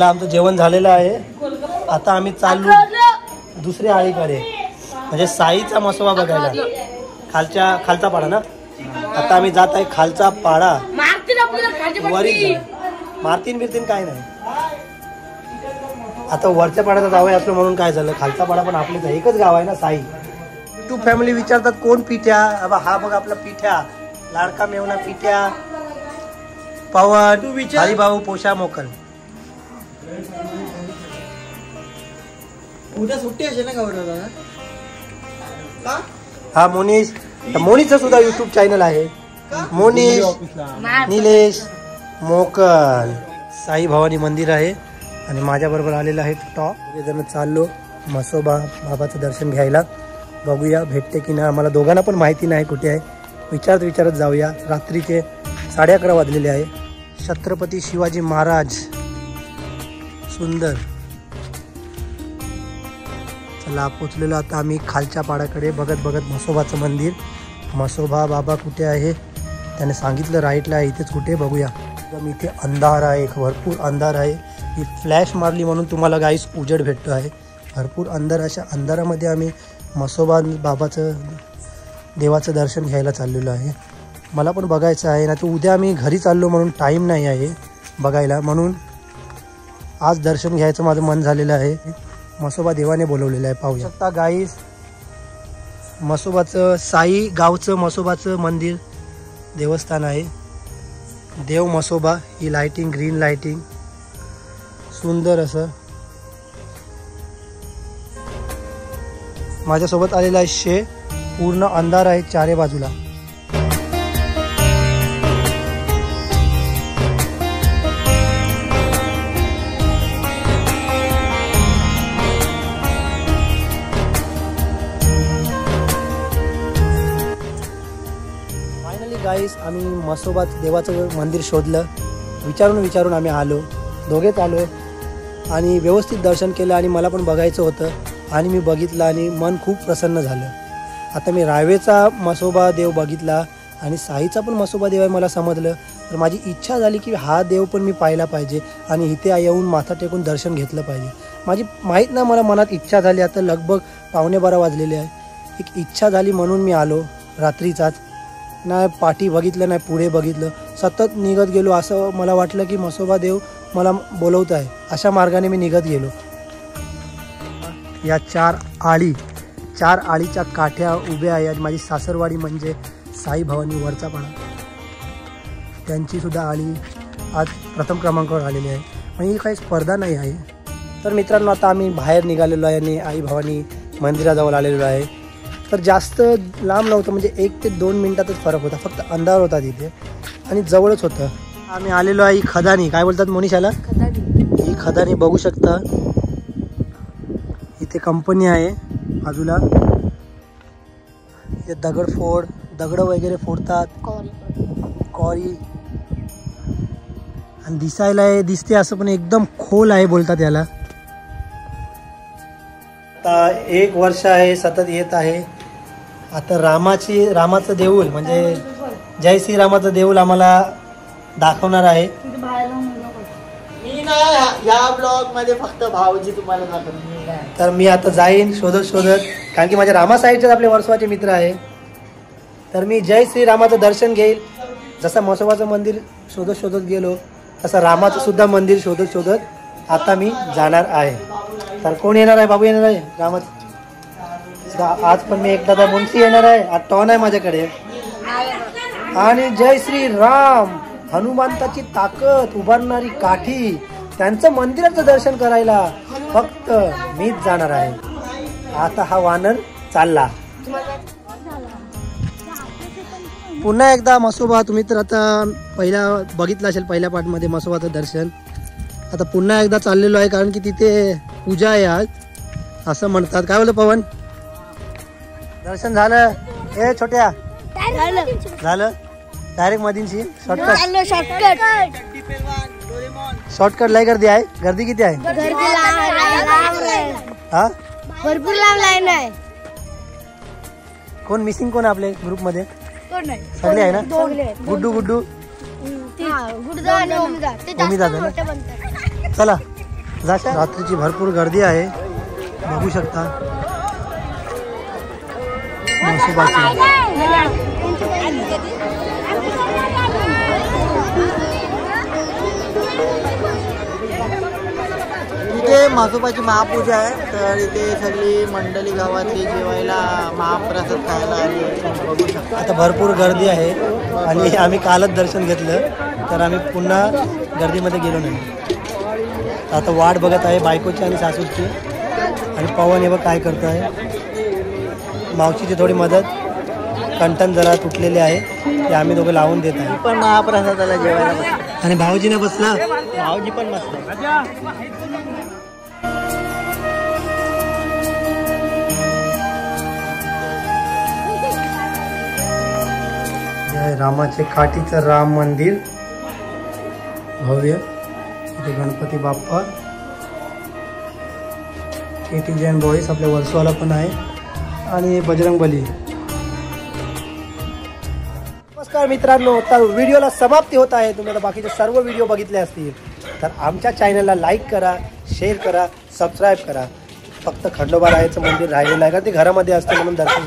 चला आमचं जेवण झालेलं आहे. आता आम्ही चाललो दुसऱ्या आळीकडे. म्हणजे साईचा मसोबा बघायला. खालच्या खालचा पाडा ना? आता आम्ही जात आहे खालचा पाडा. वरील मारतीन बिरतीन काय नाही. आता वरच्या पाड्याचा आहे असलं म्हणून काय झालं? खालचा पाडा पण आपलीच आहे. एकच गाव आहे ना साई? टू फॅमिली विचारतात कोण पिठ्या? अबा हा बघ आपला पिठ्या. लाडका मेवना पिठ्या. पवन. हरिभाऊ पोषा मोकल उद्या सुट्टी असेल ना गौरव का? हा मोनीश. मोनीचं सुद्धा युट्यूब चॅनल आहे. मोनीश निलेश मोकल. साई भवानी मंदिर आहे आणि माझ्याबरोबर आलेलं आहे टॉप जण चाललो. मसोबा बाबाचं दर्शन घ्यायला. बघूया भेटते की नाही. आम्हाला दोघांना पण माहिती नाही कुठे आहे. विचारत विचारत जाऊया. रात्रीचे साडे अकरा वाजलेले आहे. छत्रपती शिवाजी महाराज. सुंदर. चला पोचलेलो आता आम्ही खालच्या पाड्याकडे बघत बघत म्हसोबाचं मंदिर. म्हसोबा बाबा कुठे आहे? त्याने सांगितलं राईटला आहे. इथेच कुठे? बघूया. एकदम इथे अंधार आहे भरपूर अंधार आहे. ही फ्लॅश मारली म्हणून तुम्हाला गाईस उजेड भेटतो आहे. भरपूर अंधार अशा अंधारामध्ये आम्ही म्हसोबा बाबाचं देवाचं दर्शन घ्यायला चाललेलो आहे. मला पण बघायचं आहे ना तर उद्या आम्ही घरी चाललो म्हणून टाईम नाही आहे बघायला. म्हणून आज दर्शन घ्यायचं माझं मन झालेलं आहे. मसोबा देवाने बोलवलेलं आहे पाहू शकता गाईस मसोबाचं साई गावचं मसोबाचं मंदिर देवस्थान आहे. देव मसोबा ही लाइटिंग ग्रीन लाइटिंग सुंदर असं. माझ्यासोबत आलेला आहे शे. पूर्ण अंधार आहे चारे बाजूला. फायनली गाईस आम्ही मसोबा देवाचं मंदिर शोधलं. विचारून विचारून आम्ही आलो. दोघेच आलो. आणि व्यवस्थित दर्शन केलं आणि मला पण बघायचं होतं. आणि मी बघितलं आणि मन खूप प्रसन्न झालं. आता मी रावेचा मसोबा देव बघितला आणि साईचा पण मसोबा देव आहे मला समजलं. तर माझी इच्छा झाली की हा देव पण मी पाहिला पाहिजे आणि इथे येऊन माथा टेकून दर्शन घेतलं पाहिजे. माझी माहीत ना मला मनात इच्छा झाली. आता लगभग पावणे बारा वाजलेले आहे. एक इच्छा झाली म्हणून मी आलो. रात्रीचाच. नाही पाठी बघितलं नाही पुढे बघितलं. सतत निघत गेलो असं मला वाटलं की मसोबा देव मला बोलवत आहे. अशा मार्गाने मी निघत गेलो. या चार आळी चार आळीच्या काठ्या उभ्या आहे माझी सासरवाडी म्हणजे साई भवानी वरचा पण त्यांची सुद्धा आळी आज प्रथम क्रमांकावर आलेली आहे. आणि ही काही स्पर्धा नाही आहे. तर मित्रांनो आता आम्ही बाहेर निघालेलो आहे आणि आई भवानी मंदिराजवळ आलेलो आहे. तर जास्त लांब नव्हतं म्हणजे एक ते दोन मिनिटातच फरक होता. फक्त अंधार होता तिथे आणि जवळच होतं. आम्ही आलेलो आहे खदानी. काय बोलतात मोनिशाला ही खदानी बघू शकता. इथे कंपनी आहे बाजूला. इथे दगडफोड दगड वगैरे फोडतात. कॉरी. आणि दिसायला हे दिसते असं पण एकदम खोल आहे बोलतात याला. आता एक वर्ष आहे सतत येत आहे. आता रामाची रामाचं देऊळ म्हणजे जय श्रीरामाचं देऊळ आम्हाला दाखवणार आहे. मी ना या ब्लॉगमध्ये फक्त भाऊजी तुम्हाला तर मी आता जाईन शोधत शोधत कारण की माझ्या रामा साईडचेच आपले वर्षवाचे मित्र आहे. तर मी जय श्रीरामाचं दर्शन घेईल. जसं मसोबाचं मंदिर शोधत शोधत गेलो तसं रामाचं सुद्धा मंदिर शोधत शोधत आता मी जाणार आहे. तर कोण येणार आहे? बाबू येणार आहे? रामाचं आज पण मी एकदा तर मुंशी येणार आहे. आज टॉन आहे माझ्याकडे. आणि जय श्री राम. हनुमंताची ताकद उभारणारी काठी. त्यांचं मंदिराचं दर्शन करायला फक्त मीच जाणार आहे. आता हा वानर चालला. पुन्हा एकदा मसोबा तुम्ही तर आता पहिल्या बघितलं असेल पहिल्या पार्टमध्ये मसोबाचं दर्शन. आता पुन्हा एकदा चाललेलो आहे कारण की तिथे पूजा आहे आज. असं म्हणतात. काय बोललं पवन? दर्शन झालं. ए छोट्या. झालं. डायरेक्ट मधींशी शॉर्टकट शॉर्टकट शॉर्टकट लय गर्दी आहे. गर्दी किती आहे? हा? भरपूर लांब लाईन आहे कोण मिसिंग कोण आहे आपल्या ग्रुपमध्ये? सगळे आहे ना? गुड्डू गुड्डू. चला. रात्रीची भरपूर गर्दी आहे. बघू शकता. इथे म्हसोबाची महापूजा आहे तर इथे सगळी मंडळी गावातली जेवायला महाप्रसाद खायला आली. बघू शकता आता भरपूर गर्दी आहे आणि आम्ही कालच दर्शन घेतलं तर आम्ही पुन्हा गर्दीमध्ये गेलो नाही. आता वाट बघत आहे बायकोची आणि सासूची. आणि पवन हे बघ काय करत आहे मावशीची थोडी मदत. कंटन जरा तुटलेले आहे. ते आम्ही दोघं लावून देत आहे. पण महाप्रसादाला जेवायला बसलो. आणि भाऊजीने बसला. भाऊजी पण रामाचे काठीचं राम मंदिर. भव्य. इथे गणपती बाप्पा. केटी जैन बॉईस आपल्या वर्सोवाला पण आहे. आणि बजरंग बली. नमस्कार मित्रांनो तर व्हिडिओला समाप्ती होत आहे. तुम्हाला बाकीचे सर्व व्हिडिओ बघितले असतील तर आमच्या चॅनलला लाईक करा शेअर करा सबस्क्राईब करा. फक्त खंडोबा रायाचं मंदिर राहिलेलं आहे का? ते घरामध्ये असतं म्हणून दर्शन